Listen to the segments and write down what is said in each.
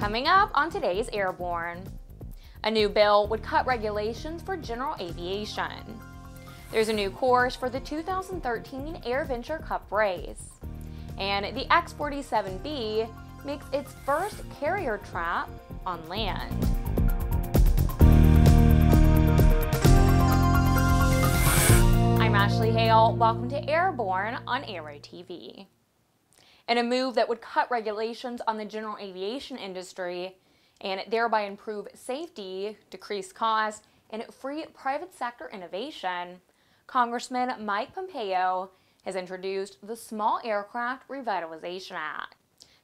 Coming up on today's Airborne. A new bill would cut regulations for general aviation. There's a new course for the 2013 AirVenture Cup race. And the X-47B makes its first carrier trap on land. I'm Ashley Hale. Welcome to Airborne on Aero TV. In a move that would cut regulations on the general aviation industry and thereby improve safety, decrease costs, and free private sector innovation, Congressman Mike Pompeo has introduced the Small Aircraft Revitalization Act.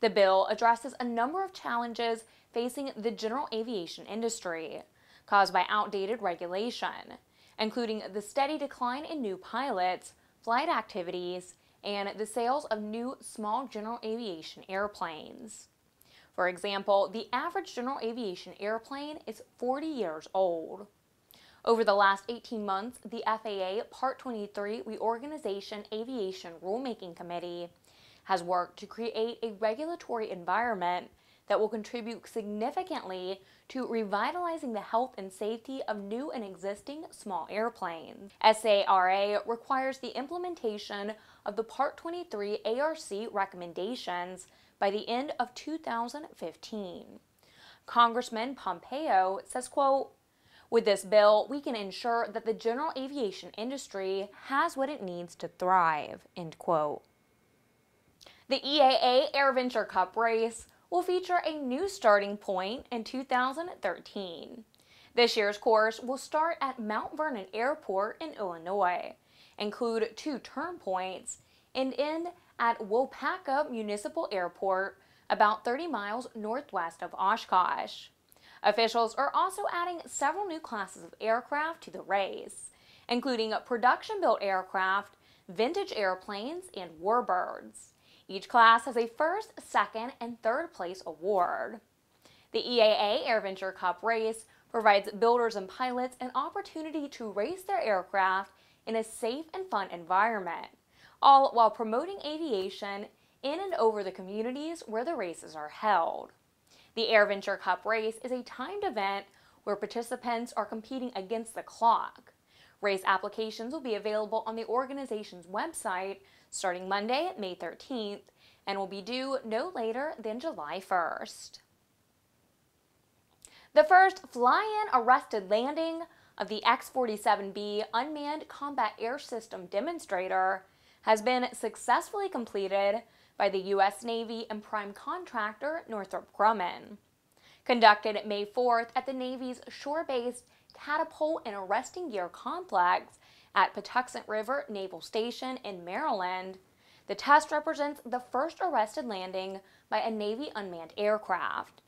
The bill addresses a number of challenges facing the general aviation industry caused by outdated regulation, including the steady decline in new pilots, flight activities, and the sales of new small general aviation airplanes. For example, the average general aviation airplane is 40 years old. Over the last 18 months, the FAA Part 23 Reorganization Aviation Rulemaking Committee has worked to create a regulatory environment that will contribute significantly to revitalizing the health and safety of new and existing small airplanes. SARA requires the implementation of the Part 23 ARC recommendations by the end of 2015. Congressman Pompeo says, quote, with this bill, we can ensure that the general aviation industry has what it needs to thrive, end quote. The EAA AirVenture Cup race will feature a new starting point in 2013. This year's course will start at Mount Vernon Airport in Illinois, include two turn points, and end at Waupaca Municipal Airport, about 30 miles northwest of Oshkosh. Officials are also adding several new classes of aircraft to the race, including production-built aircraft, vintage airplanes, and warbirds. Each class has a first, second, and third place award. The EAA AirVenture Cup race provides builders and pilots an opportunity to race their aircraft in a safe and fun environment, all while promoting aviation in and over the communities where the races are held. The AirVenture Cup race is a timed event where participants are competing against the clock. Race applications will be available on the organization's website starting Monday, May 13th, and will be due no later than July 1st. The first fly-in arrested landing of the X-47B Unmanned Combat Air System demonstrator has been successfully completed by the U.S. Navy and prime contractor Northrop Grumman. Conducted May 4th at the Navy's shore-based Catapult and Arresting Gear Complex at Patuxent River Naval Station in Maryland, the test represents the first arrested landing by a Navy unmanned aircraft.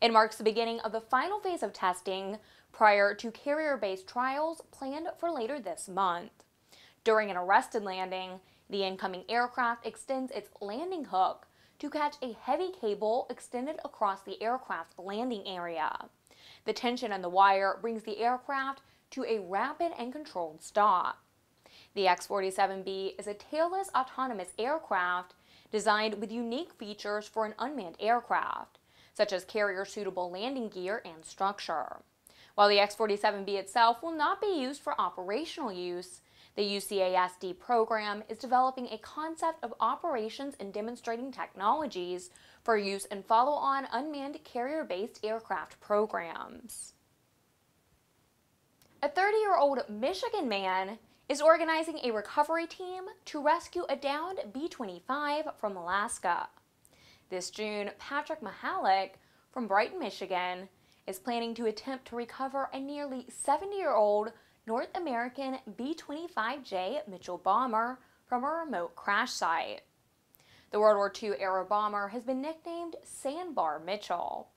It marks the beginning of the final phase of testing prior to carrier-based trials planned for later this month. During an arrested landing, the incoming aircraft extends its landing hook to catch a heavy cable extended across the aircraft's landing area. The tension on the wire brings the aircraft to a rapid and controlled stop. The X-47B is a tailless autonomous aircraft designed with unique features for an unmanned aircraft, such as carrier-suitable landing gear and structure. While the X-47B itself will not be used for operational use, the UCASD program is developing a concept of operations and demonstrating technologies for use in follow-on unmanned carrier-based aircraft programs. A 30-year-old Michigan man is organizing a recovery team to rescue a downed B-25 from Alaska. This June, Patrick Mahalik from Brighton, Michigan, is planning to attempt to recover a nearly 70-year-old North American B-25J Mitchell bomber from a remote crash site. The World War II era bomber has been nicknamed Sandbar Mitchell.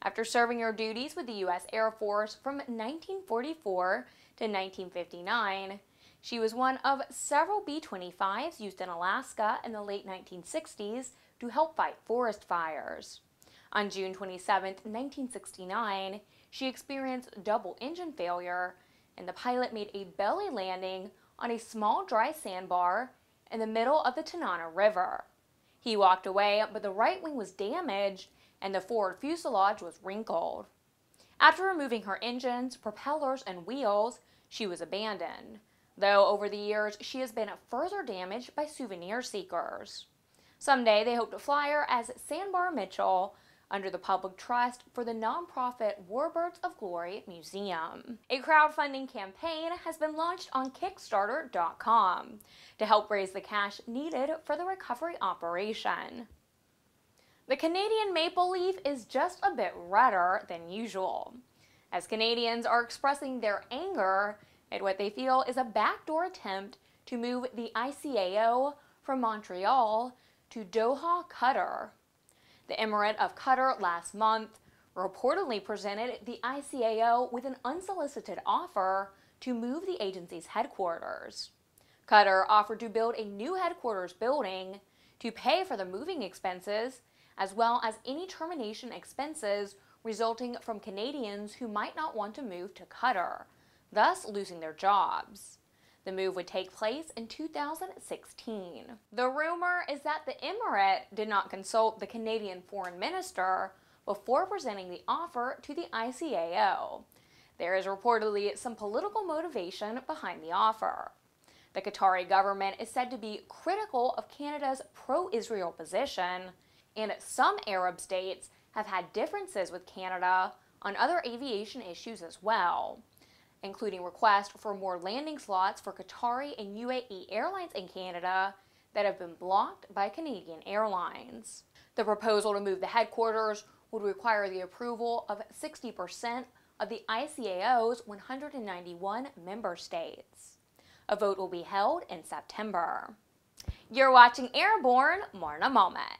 After serving her duties with the U.S. Air Force from 1944 to 1959, she was one of several B-25s used in Alaska in the late 1960s to help fight forest fires. On June 27, 1969, she experienced double engine failure and the pilot made a belly landing on a small dry sandbar in the middle of the Tanana River. He walked away, but the right wing was damaged and the forward fuselage was wrinkled. After removing her engines, propellers, and wheels, she was abandoned, though over the years she has been further damaged by souvenir seekers. Someday they hope to fly her as Sandbar Mitchell under the public trust for the nonprofit Warbirds of Glory Museum. A crowdfunding campaign has been launched on Kickstarter.com to help raise the cash needed for the recovery operation. The Canadian maple leaf is just a bit redder than usual, as Canadians are expressing their anger at what they feel is a backdoor attempt to move the ICAO from Montreal to Doha, Qatar. The Emirate of Qatar last month reportedly presented the ICAO with an unsolicited offer to move the agency's headquarters. Qatar offered to build a new headquarters building to pay for the moving expenses, as well as any termination expenses resulting from Canadians who might not want to move to Qatar, thus losing their jobs. The move would take place in 2016. The rumor is that the Emirate did not consult the Canadian foreign minister before presenting the offer to the ICAO. There is reportedly some political motivation behind the offer. The Qatari government is said to be critical of Canada's pro Israel position, and some Arab states have had differences with Canada on other aviation issues as well including requests for more landing slots for Qatari and UAE airlines in Canada that have been blocked by Canadian Airlines. The proposal to move the headquarters would require the approval of 60% of the ICAO's 191 member states. A vote will be held in September. You're watching Airborne, Marna moment.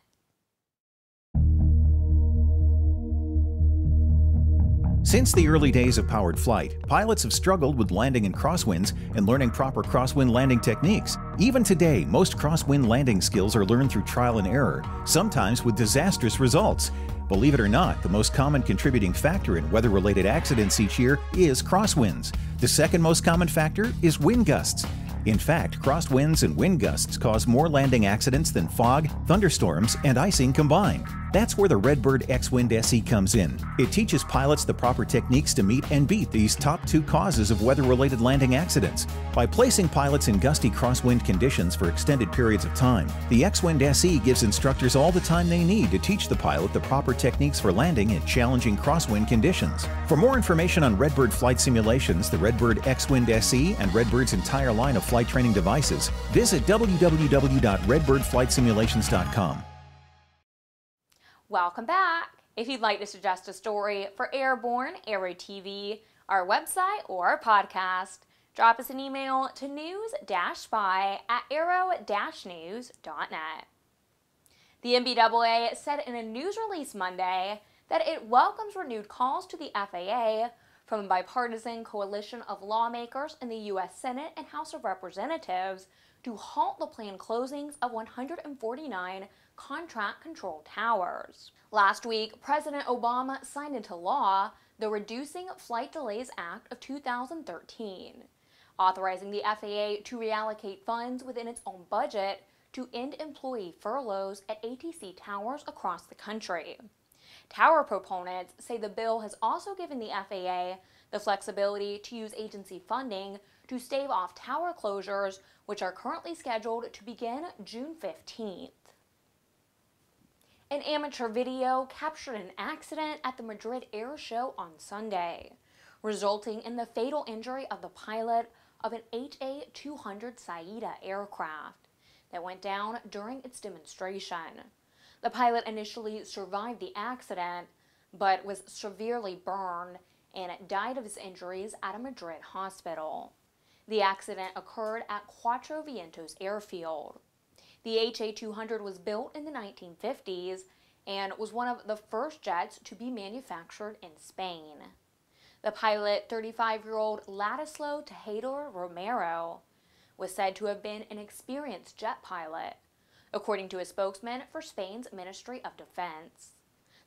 Since the early days of powered flight, pilots have struggled with landing in crosswinds and learning proper crosswind landing techniques. Even today, most crosswind landing skills are learned through trial and error, sometimes with disastrous results. Believe it or not, the most common contributing factor in weather related accidents each year is crosswinds. The second most common factor is wind gusts. In fact, crosswinds and wind gusts cause more landing accidents than fog, thunderstorms, and icing combined. That's where the Redbird X-Wind SE comes in. It teaches pilots the proper techniques to meet and beat these top two causes of weather-related landing accidents. By placing pilots in gusty crosswind conditions for extended periods of time, the X-Wind SE gives instructors all the time they need to teach the pilot the proper techniques for landing in challenging crosswind conditions. For more information on Redbird flight simulations, the Redbird X-Wind SE, and Redbird's entire line of flight training devices, visit www.redbirdflightsimulations.com. Welcome back. If you'd like to suggest a story for Airborne, Aero TV, our website, or our podcast, drop us an email to news-spy at aero-news.net. The NBAA said in a news release Monday that it welcomes renewed calls to the FAA from a bipartisan coalition of lawmakers in the U.S. Senate and House of Representatives to halt the planned closings of 149 contract control towers. Last week, President Obama signed into law the Reducing Flight Delays Act of 2013, authorizing the FAA to reallocate funds within its own budget to end employee furloughs at ATC towers across the country. Tower proponents say the bill has also given the FAA the flexibility to use agency funding to stave off tower closures, which are currently scheduled to begin June 15th. An amateur video captured an accident at the Madrid Air Show on Sunday, resulting in the fatal injury of the pilot of an HA-200 Saeta aircraft that went down during its demonstration. The pilot initially survived the accident, but was severely burned and died of his injuries at a Madrid hospital. The accident occurred at Cuatro Vientos airfield. The HA-200 was built in the 1950s and was one of the first jets to be manufactured in Spain. The pilot, 35-year-old Ladislao Tejedor Romero, was said to have been an experienced jet pilot, according to a spokesman for Spain's Ministry of Defense.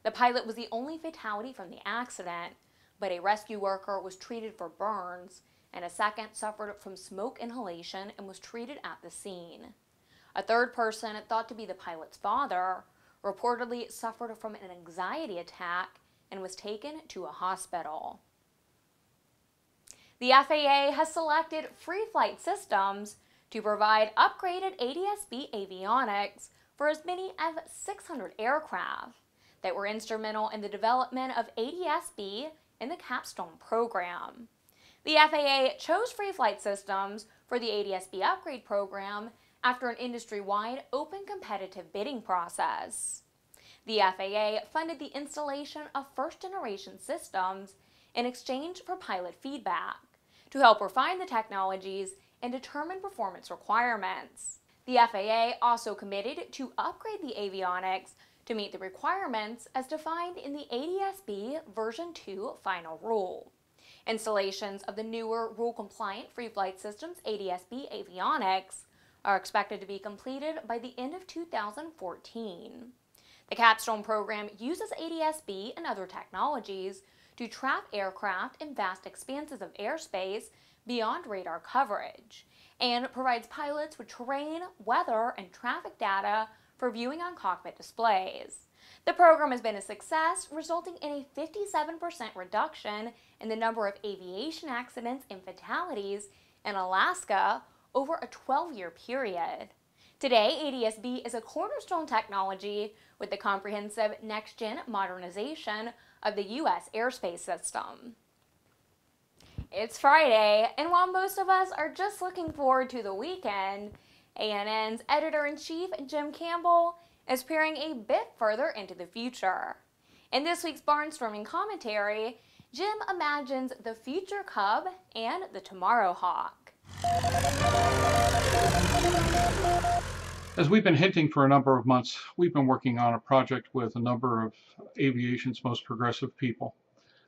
The pilot was the only fatality from the accident, but a rescue worker was treated for burns, and a second suffered from smoke inhalation and was treated at the scene. A third person, thought to be the pilot's father, reportedly suffered from an anxiety attack and was taken to a hospital. The FAA has selected Free Flight Systems to provide upgraded ADS-B avionics for as many as 600 aircraft that were instrumental in the development of ADS-B in the Capstone program. The FAA chose Free Flight Systems for the ADS-B upgrade program after an industry-wide open competitive bidding process. The FAA funded the installation of first-generation systems in exchange for pilot feedback to help refine the technologies and determine performance requirements. The FAA also committed to upgrade the avionics to meet the requirements as defined in the ADS-B version 2 final rule. Installations of the newer rule-compliant free flight systems ADS-B avionics are expected to be completed by the end of 2014. The Capstone program uses ADS-B and other technologies to trap aircraft in vast expanses of airspace beyond radar coverage and provides pilots with terrain, weather, and traffic data for viewing on cockpit displays. The program has been a success, resulting in a 57% reduction in the number of aviation accidents and fatalities in Alaska over a 12-year period. Today, ADS-B is a cornerstone technology with the comprehensive next-gen modernization of the U.S. airspace system. It's Friday, and while most of us are just looking forward to the weekend, ANN's editor-in-chief Jim Campbell is peering a bit further into the future. In this week's Barnstorming commentary, Jim imagines the future Cub and the Tomorrow Hawk. As we've been hinting for a number of months, we've been working on a project with a number of aviation's most progressive people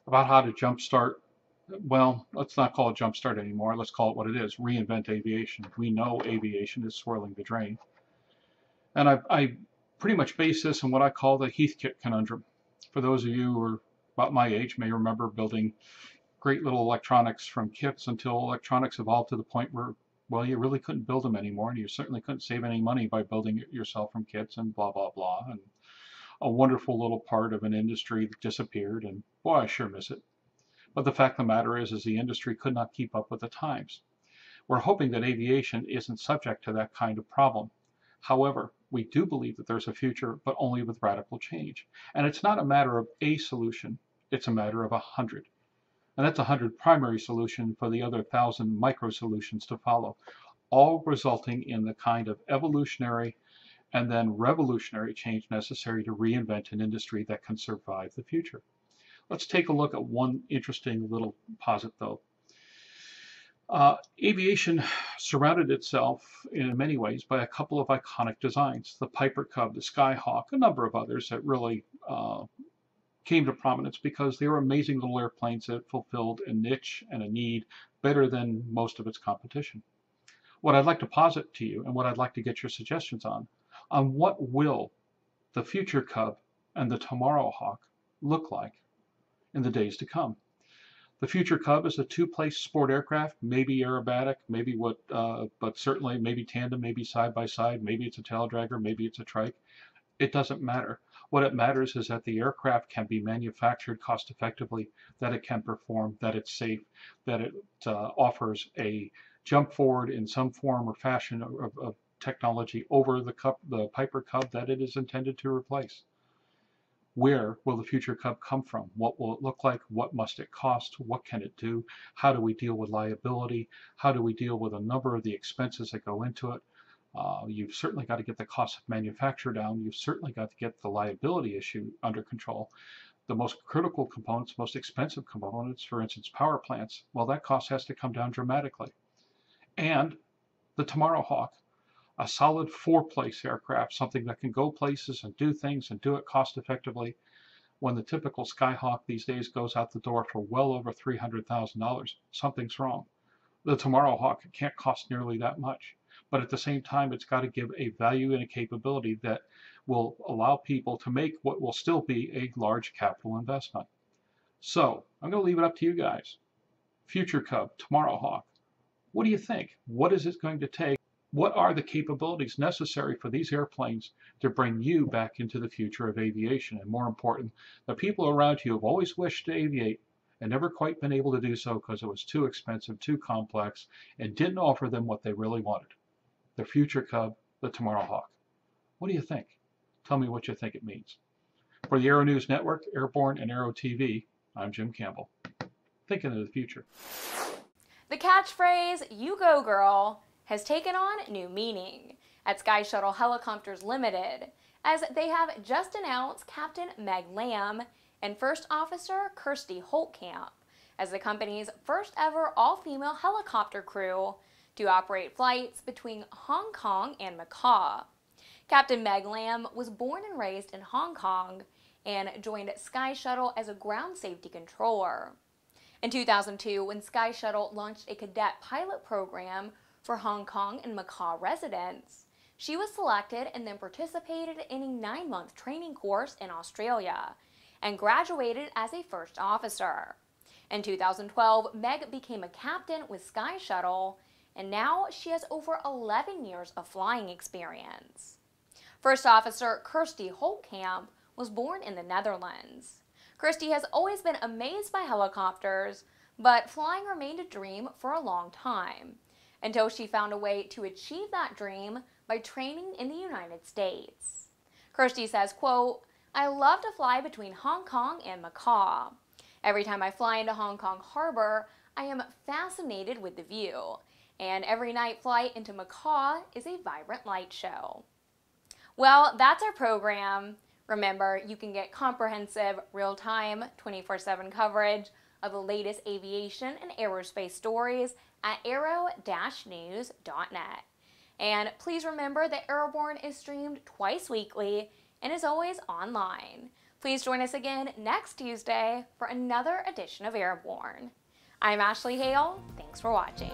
about how to jumpstart, well, let's not call it jumpstart anymore, let's call it what it is, reinvent aviation. We know aviation is swirling the drain. And I, I pretty much base this on what I call the Heathkit conundrum. For those of you who are about my age may remember building great little electronics from kits until electronics evolved to the point where well, you really couldn't build them anymore, and you certainly couldn't save any money by building it yourself from kits and blah, blah, blah. And a wonderful little part of an industry that disappeared, and boy, I sure miss it. But the fact of the matter is, is the industry could not keep up with the times. We're hoping that aviation isn't subject to that kind of problem. However, we do believe that there's a future, but only with radical change. And it's not a matter of a solution, it's a matter of a hundred. And that's a 100 primary solution for the other 1,000 micro solutions to follow, all resulting in the kind of evolutionary and then revolutionary change necessary to reinvent an industry that can survive the future. Let's take a look at one interesting little posit though. Uh, aviation surrounded itself in many ways by a couple of iconic designs, the Piper Cub, the Skyhawk, a number of others that really uh, came to prominence because they were amazing little airplanes that fulfilled a niche and a need better than most of its competition. What I'd like to posit to you and what I'd like to get your suggestions on, on what will the future Cub and the Tomorrow Hawk look like in the days to come. The future Cub is a two-place sport aircraft, maybe aerobatic, maybe what, uh, but certainly maybe tandem, maybe side by side, maybe it's a tail dragger, maybe it's a trike. It doesn't matter. What it matters is that the aircraft can be manufactured cost effectively, that it can perform, that it's safe, that it uh, offers a jump forward in some form or fashion of, of technology over the, cup, the Piper Cub that it is intended to replace. Where will the future Cub come from? What will it look like? What must it cost? What can it do? How do we deal with liability? How do we deal with a number of the expenses that go into it? Uh, you've certainly got to get the cost of manufacture down. You've certainly got to get the liability issue under control. The most critical components, most expensive components, for instance, power plants, well, that cost has to come down dramatically. And the Tomorrow Hawk, a solid four-place aircraft, something that can go places and do things and do it cost effectively, when the typical Skyhawk these days goes out the door for well over $300,000, something's wrong. The Tomorrow Hawk can't cost nearly that much but at the same time, it's got to give a value and a capability that will allow people to make what will still be a large capital investment. So I'm going to leave it up to you guys. Future Cub, Tomorrow Hawk. What do you think? What is it going to take What are the capabilities necessary for these airplanes to bring you back into the future of aviation? And more important, the people around you have always wished to aviate and never quite been able to do so because it was too expensive, too complex, and didn't offer them what they really wanted. The future Cub, the Tomorrow Hawk. What do you think? Tell me what you think it means. For the Aero News Network, Airborne, and Aero TV, I'm Jim Campbell. Thinking of the future. The catchphrase, you go girl, has taken on new meaning at Sky Shuttle Helicopters Limited, as they have just announced Captain Meg Lam and First Officer Kirsty Holtkamp as the company's first ever all-female helicopter crew to operate flights between Hong Kong and Macau. Captain Meg Lam was born and raised in Hong Kong and joined Sky Shuttle as a ground safety controller. In 2002, when Sky Shuttle launched a cadet pilot program for Hong Kong and Macau residents, she was selected and then participated in a nine-month training course in Australia and graduated as a first officer. In 2012, Meg became a captain with Sky Shuttle, and now she has over 11 years of flying experience. First Officer Kirsty Holtkamp was born in the Netherlands. Kirsty has always been amazed by helicopters, but flying remained a dream for a long time, until she found a way to achieve that dream by training in the United States. Kirsty says, quote, I love to fly between Hong Kong and Macau. Every time I fly into Hong Kong Harbor, I am fascinated with the view, and every night flight into Macau is a vibrant light show. Well, that's our program. Remember, you can get comprehensive, real-time, 24-7 coverage of the latest aviation and aerospace stories at aero-news.net. And please remember that Airborne is streamed twice weekly and is always online. Please join us again next Tuesday for another edition of Airborne. I'm Ashley Hale. Thanks for watching.